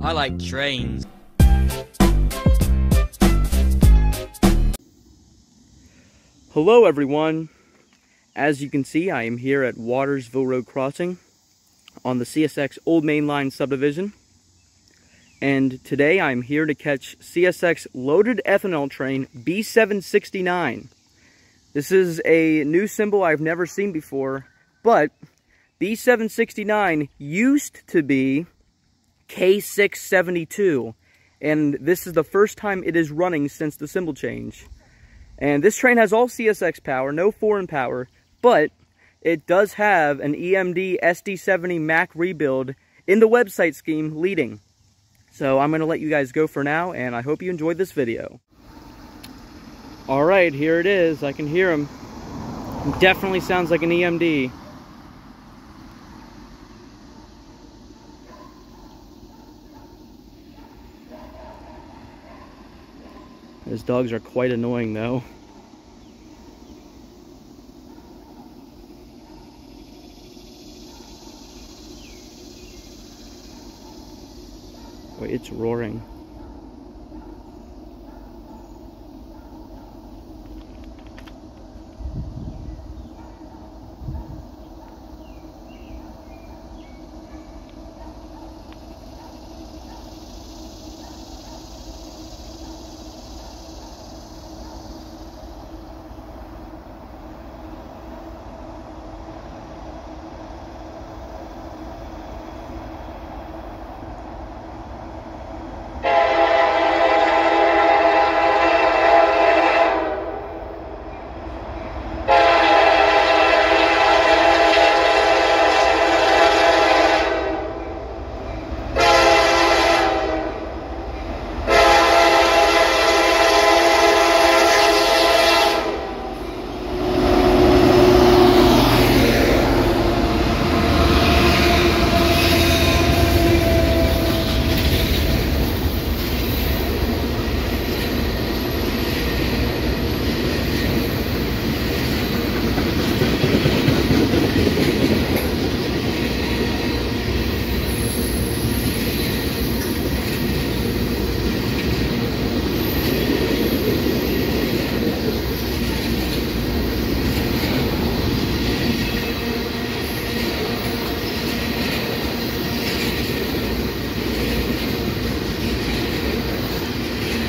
I like trains. Hello everyone. As you can see, I am here at Watersville Road Crossing on the CSX Old Main Line subdivision. And today I'm here to catch CSX loaded ethanol train B769. This is a new symbol I've never seen before, but B769 used to be K672, and this is the first time it is running since the symbol change. And this train has all CSX power, no foreign power, but it does have an EMD SD70MAC rebuild in the website scheme leading. So I'm going to let you guys go for now, and I hope you enjoyed this video. All right, here it is. I can hear him. Definitely sounds like an EMD. Those dogs are quite annoying though. Wait, it's roaring.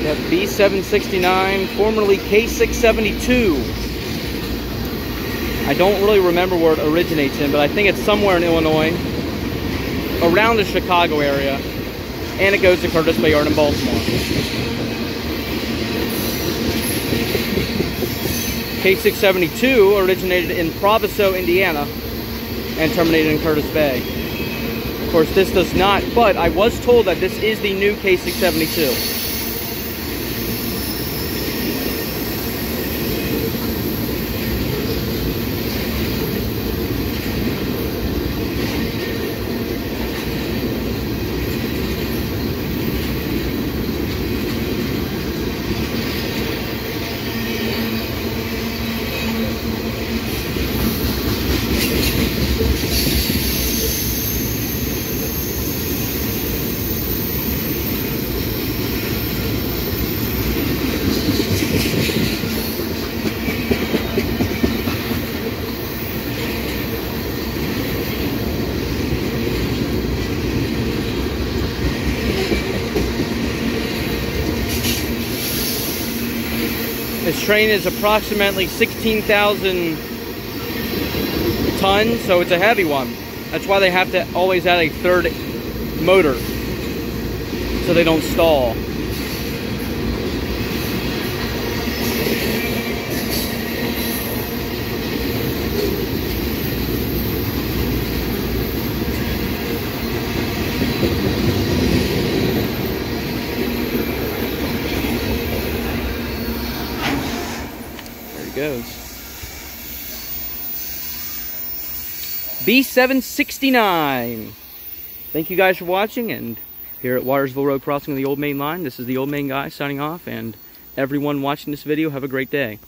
That B769, formerly K672. I don't really remember where it originates in, but I think it's somewhere in Illinois, around the Chicago area, and it goes to Curtis Bay Yard in Baltimore. K672 originated in Proviso, Indiana, and terminated in Curtis Bay. Of course, this does not, but I was told that this is the new K672. This train is approximately 16,000 tons, so it's a heavy one. That's why they have to always add a third motor so they don't stall. Goes. B769. Thank you guys for watching, and here at Watersville Road Crossing of the Old Main Line, this is the Old Main Guy signing off, and everyone watching this video, have a great day.